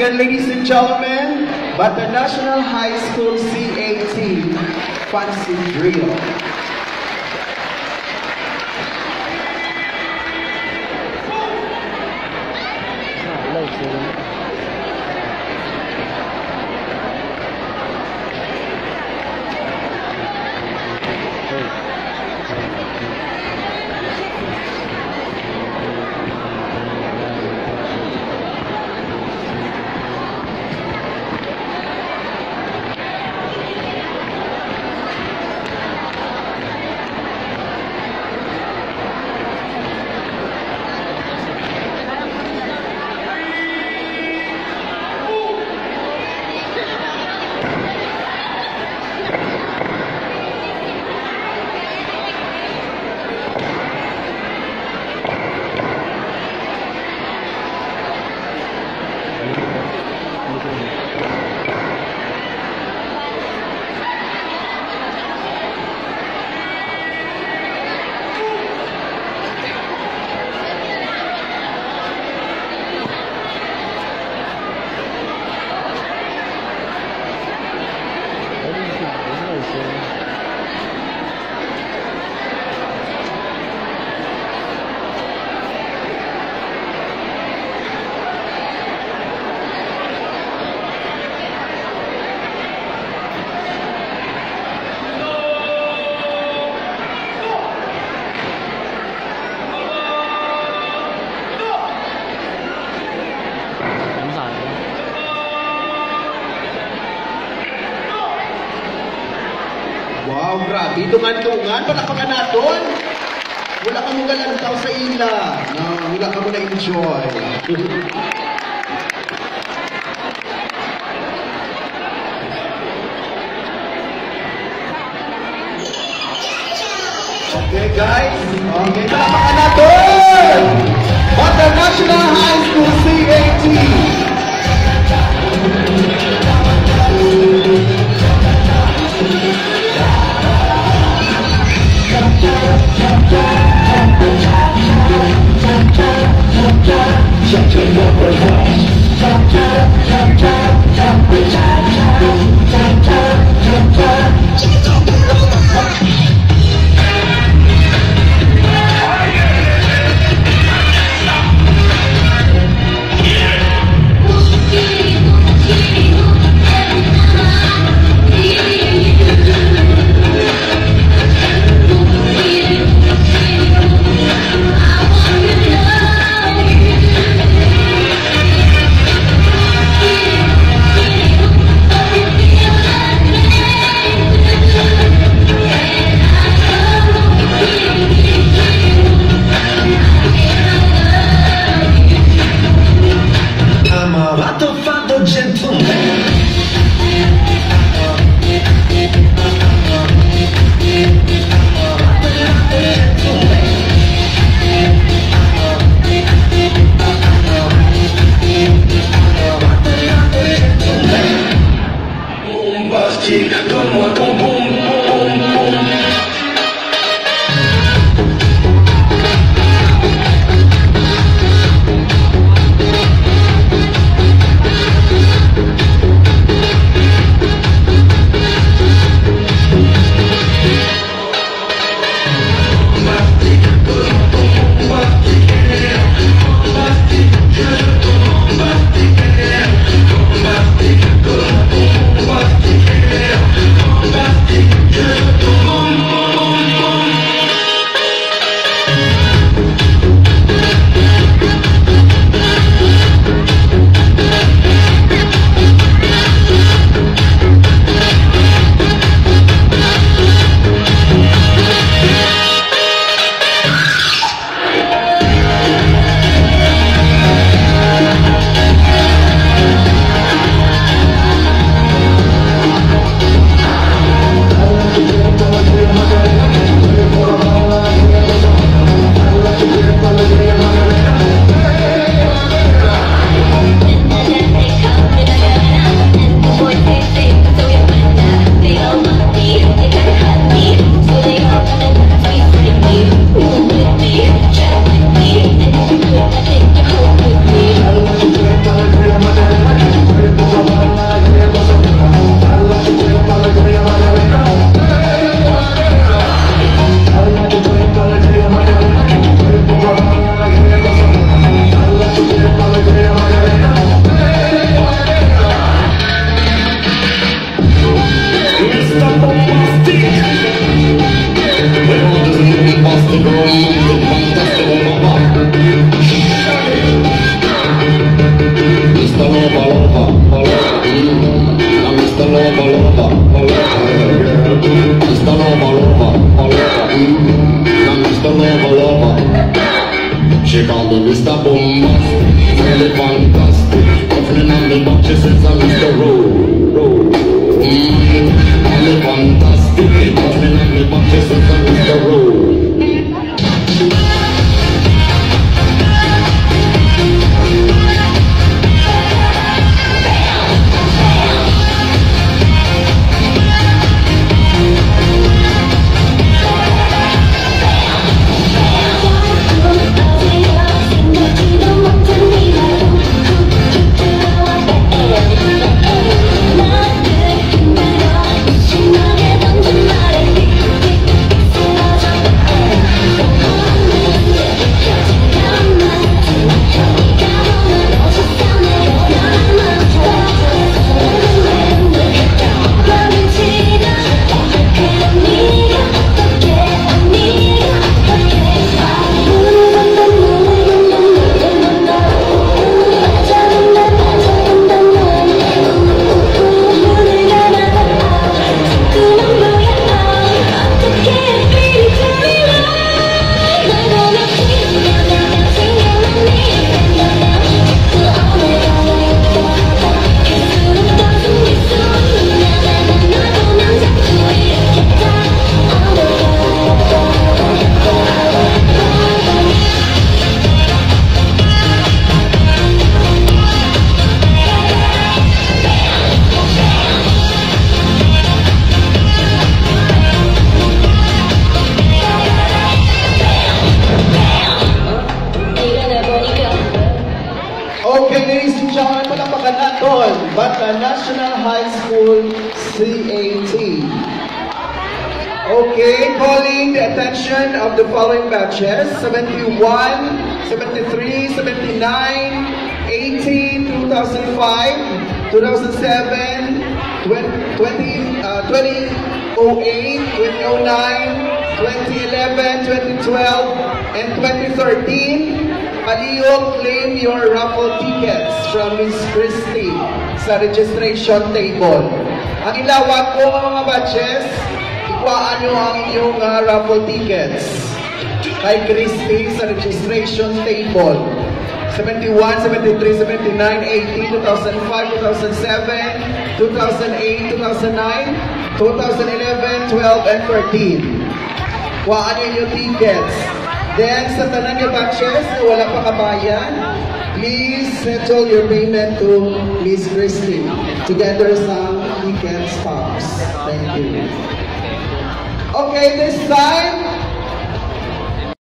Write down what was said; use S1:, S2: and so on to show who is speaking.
S1: again, ladies and gentlemen, but the National High School CAT Fancy Drill. bidungan kaungan, wala ka kanaton. Wala ka mo galantaw sa ila. No, wala ka mo na-enjoy.
S2: okay guys, okay na mga kanaton! International High
S3: She called me Mr. Fantastic on the Mr. Fantastic
S1: attention of the following batches. 71, 73, 79, 18, 2005, 2007, 20, 20, uh, 2008, 2009, 2011, 2012, and 2013. Palihog, claim your raffle tickets from Miss Christie sa registration table. Ang ilawag ko mga batches, ikuhaan nyo ang inyong uh, raffle tickets kay Christie sa registration table. 71, 73, 79, 80, 2005, 2007, 2008, 2009, 2011, 12, and 13. Kuhaan nyo yung tickets. Then, sa tanan niyo batches na wala pa kabayan, please settle your payment to Miss Christie together sa ticket stocks. Thank you. Okay, this time,